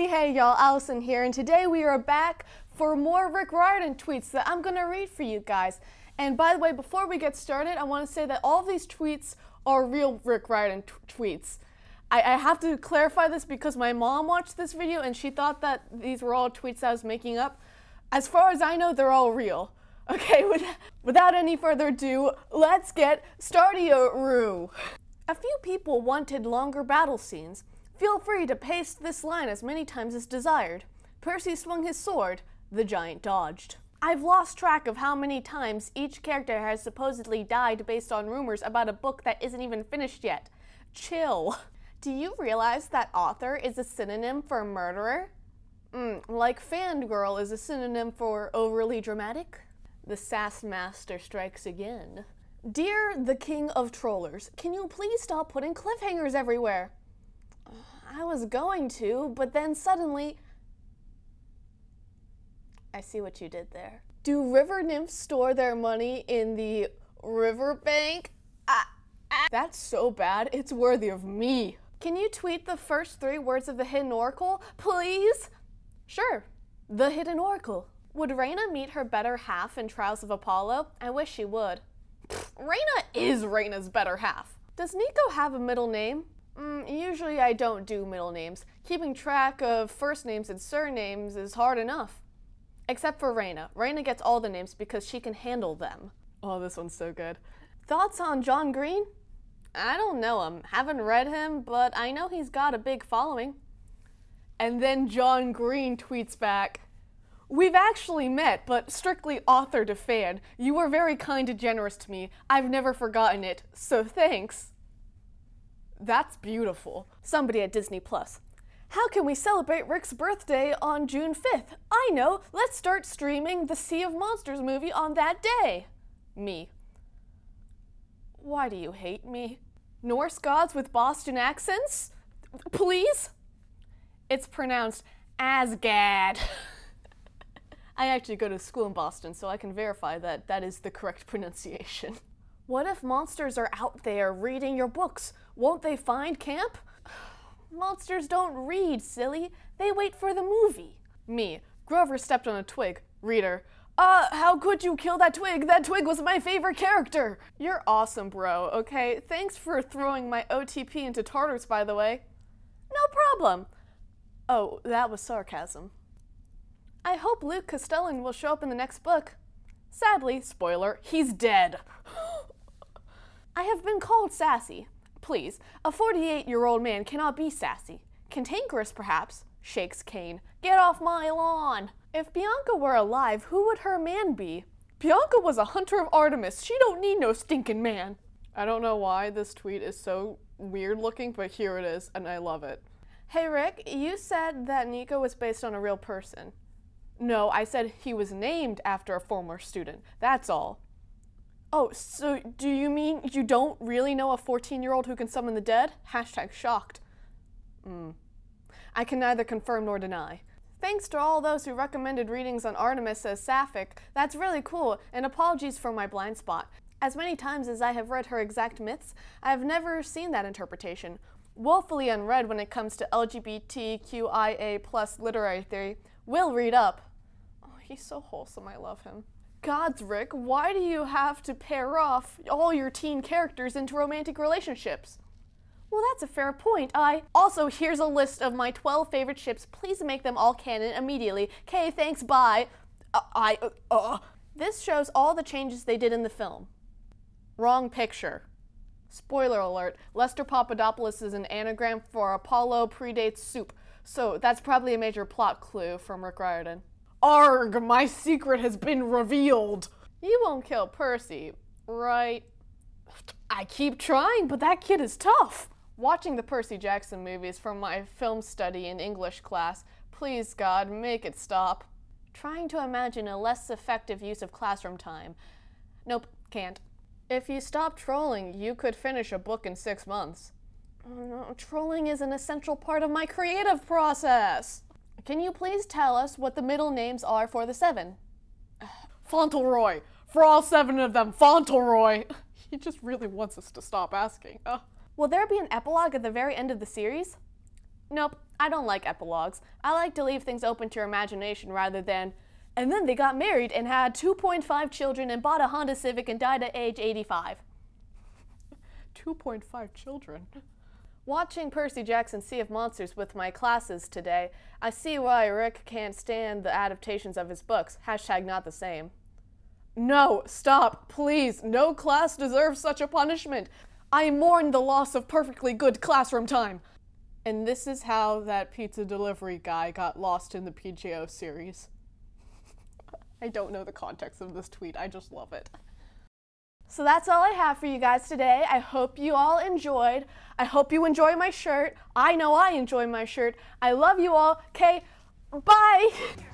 Howdy hey y'all, Allison here, and today we are back for more Rick Riordan tweets that I'm gonna read for you guys. And by the way, before we get started, I want to say that all these tweets are real Rick Riordan tweets. I, I have to clarify this because my mom watched this video and she thought that these were all tweets I was making up. As far as I know, they're all real. Okay, with, without any further ado, let's get started. A few people wanted longer battle scenes. Feel free to paste this line as many times as desired. Percy swung his sword, the giant dodged. I've lost track of how many times each character has supposedly died based on rumors about a book that isn't even finished yet. Chill. Do you realize that author is a synonym for murderer? Mm, like fangirl is a synonym for overly dramatic? The sass master strikes again. Dear the king of trollers, can you please stop putting cliffhangers everywhere? I was going to, but then suddenly. I see what you did there. Do river nymphs store their money in the riverbank? Ah, ah. That's so bad, it's worthy of me. Can you tweet the first three words of the hidden oracle, please? Sure. The hidden oracle. Would Reyna meet her better half in Trials of Apollo? I wish she would. Pfft, Reyna is Reyna's better half. Does Nico have a middle name? Mm, usually I don't do middle names. Keeping track of first names and surnames is hard enough. Except for Reyna. Reyna gets all the names because she can handle them. Oh, this one's so good. Thoughts on John Green? I don't know him. Haven't read him, but I know he's got a big following. And then John Green tweets back, We've actually met, but strictly author to fan. You were very kind and generous to me. I've never forgotten it, so thanks. That's beautiful. Somebody at Disney Plus. How can we celebrate Rick's birthday on June 5th? I know, let's start streaming the Sea of Monsters movie on that day. Me. Why do you hate me? Norse gods with Boston accents? Please? It's pronounced Asgad. I actually go to school in Boston, so I can verify that that is the correct pronunciation. What if monsters are out there reading your books? Won't they find camp? Monsters don't read, silly. They wait for the movie. Me. Grover stepped on a twig. Reader. Uh, how could you kill that twig? That twig was my favorite character. You're awesome, bro, okay? Thanks for throwing my OTP into Tartarus, by the way. No problem. Oh, that was sarcasm. I hope Luke Castellan will show up in the next book. Sadly, spoiler, he's dead. I have been called sassy. Please, a 48 year old man cannot be sassy. Cantankerous, perhaps, shakes Kane. Get off my lawn! If Bianca were alive, who would her man be? Bianca was a hunter of Artemis. She don't need no stinking man. I don't know why this tweet is so weird looking, but here it is, and I love it. Hey Rick, you said that Nico was based on a real person. No, I said he was named after a former student. That's all. Oh, so do you mean you don't really know a 14 year old who can summon the dead? Hashtag shocked. Hmm. I can neither confirm nor deny. Thanks to all those who recommended readings on Artemis as Sapphic. That's really cool, and apologies for my blind spot. As many times as I have read her exact myths, I have never seen that interpretation. Woefully unread when it comes to LGBTQIA plus literary theory. Will read up. Oh, he's so wholesome, I love him. Gods, Rick, why do you have to pair off all your teen characters into romantic relationships? Well, that's a fair point. I. Also, here's a list of my 12 favorite ships. Please make them all canon immediately. Okay, thanks, bye. Uh, I. Uh, uh. This shows all the changes they did in the film. Wrong picture. Spoiler alert Lester Papadopoulos is an anagram for Apollo predates soup, so that's probably a major plot clue from Rick Riordan. Arg, my secret has been revealed! You won't kill Percy, right? I keep trying, but that kid is tough. Watching the Percy Jackson movies from my film study in English class, please God, make it stop. Trying to imagine a less effective use of classroom time. Nope, can't. If you stop trolling, you could finish a book in six months. No, trolling is an essential part of my creative process. Can you please tell us what the middle names are for the seven? Fauntleroy. For all seven of them, Fauntleroy. He just really wants us to stop asking. Ugh. Will there be an epilogue at the very end of the series? Nope, I don't like epilogues. I like to leave things open to your imagination rather than, and then they got married and had 2.5 children and bought a Honda Civic and died at age 85. 2.5 children. Watching Percy Jackson Sea of Monsters with my classes today, I see why Rick can't stand the adaptations of his books. Hashtag not the same. No, stop, please. No class deserves such a punishment. I mourn the loss of perfectly good classroom time. And this is how that pizza delivery guy got lost in the PJO series. I don't know the context of this tweet, I just love it. So that's all I have for you guys today. I hope you all enjoyed. I hope you enjoy my shirt. I know I enjoy my shirt. I love you all. Okay, bye.